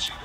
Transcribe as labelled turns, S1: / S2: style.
S1: see